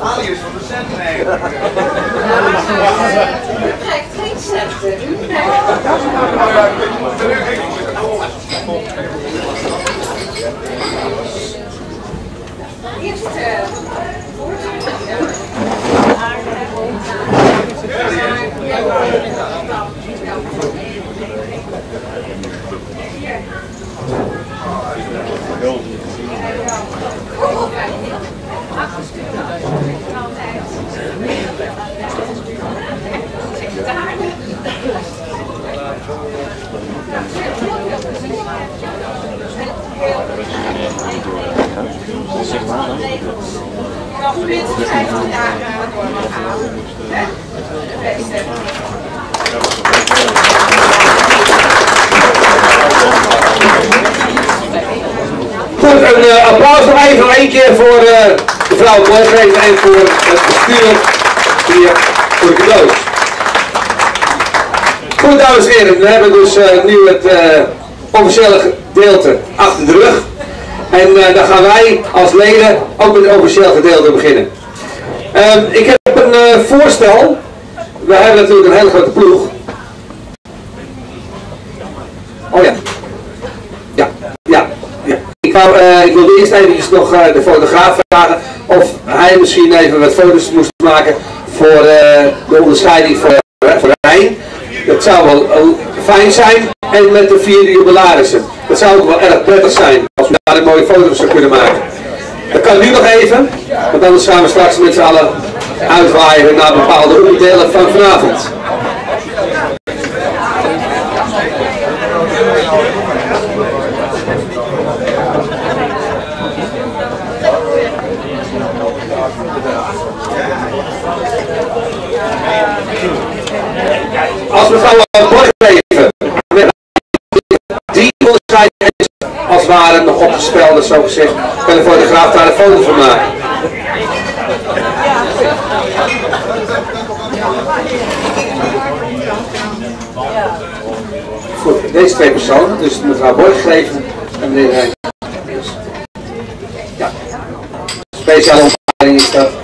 Alias van de centen U krijgt geen centen. U Eerst nog minstens 15 dagen doorgegaan. Hè? De beste. Goed, een eh, applaus nog even één keer voor eh, de vrouw Borggever en voor het bestuur hier voor de cadeaus. Goed, dames en heren, we hebben dus eh, nu het eh, officiële gedeelte achter de rug. En eh, dan gaan wij als leden ook met het officiële gedeelte beginnen. Ehm, ik heb een eh, voorstel. We hebben natuurlijk een hele grote ploeg. Oh ja. Ja, ja, ja. Ik, wou, eh, ik wilde eerst eventjes nog de fotograaf vragen of hij misschien even wat foto's moest maken voor de onderscheiding voor, uh, voor Rijn. Dat zou wel fijn zijn. En met de vierde jubilarissen. Dat zou ook wel erg prettig zijn als we daar een mooie foto's zou kunnen maken. Dat kan nu nog even, want anders gaan we straks met z'n allen uitwaaien naar bepaalde onderdelen van vanavond. Als Borg even als het ware nog opgespeld, zo gezegd, kan de fotograaf daar een foto van maken. Goed, deze twee personen, dus mevrouw Borggeven en meneer Rijn. Ja, speciale opleiding is dat.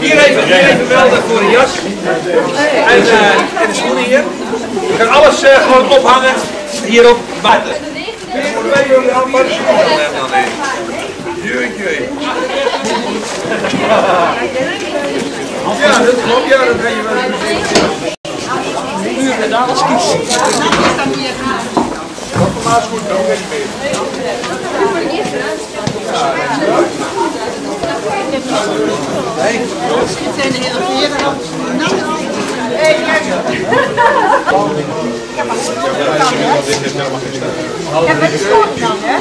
Hier even, hier even melden voor de jas en, eh, en de schoenen hier. Je kan alles eh, gewoon ophangen hierop buiten. Ja, dat klopt, ja, dat ben je wel. Nu met alles kiezen. Maar is goed. Het zijn de hele veren. Ja, maar dan, hè?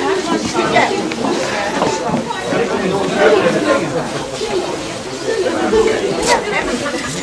Ja.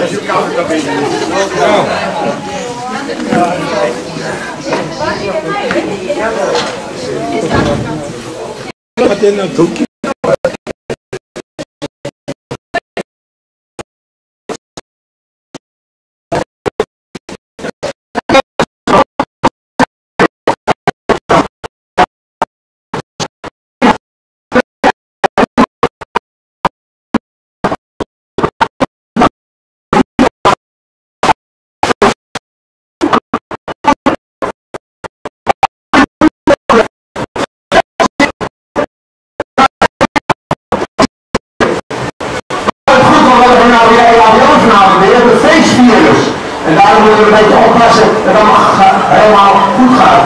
Deixa o carro também. Não. Não. Não. moet er een beetje oppassen en dan mag het helemaal goed gaan.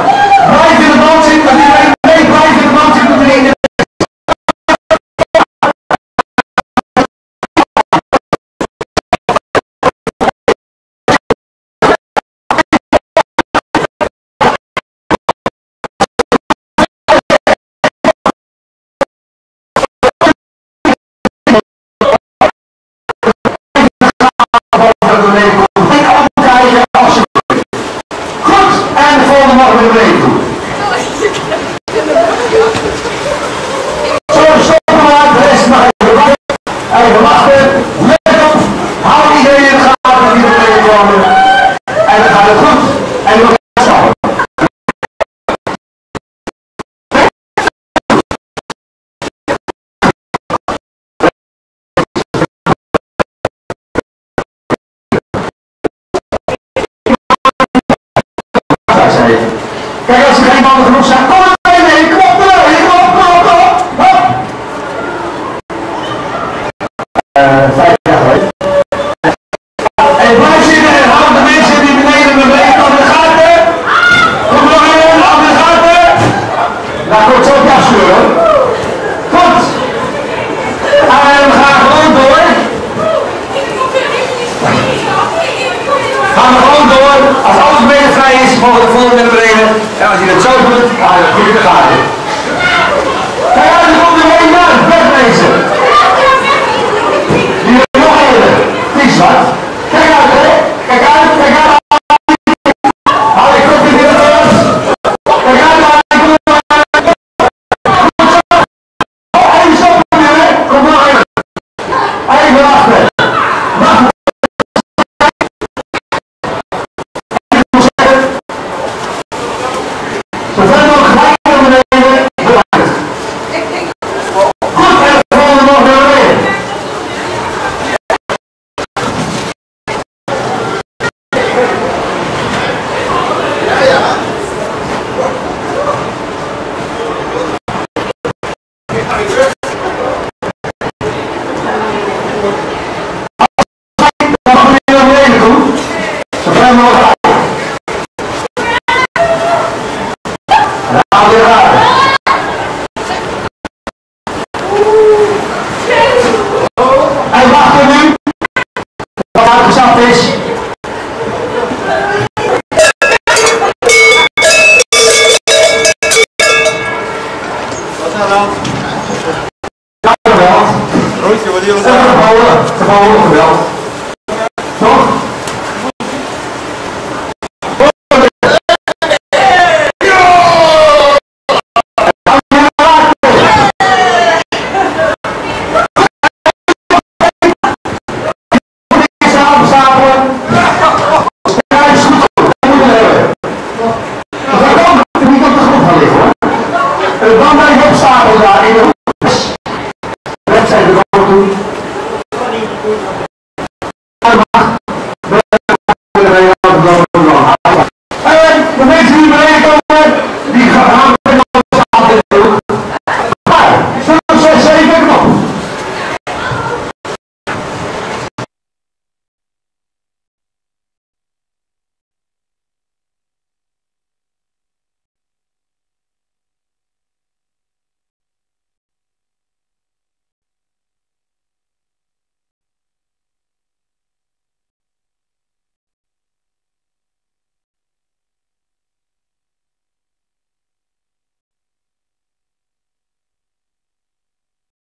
Blijf in de band zitten, Paulo Hebraico. মানুষ não, não.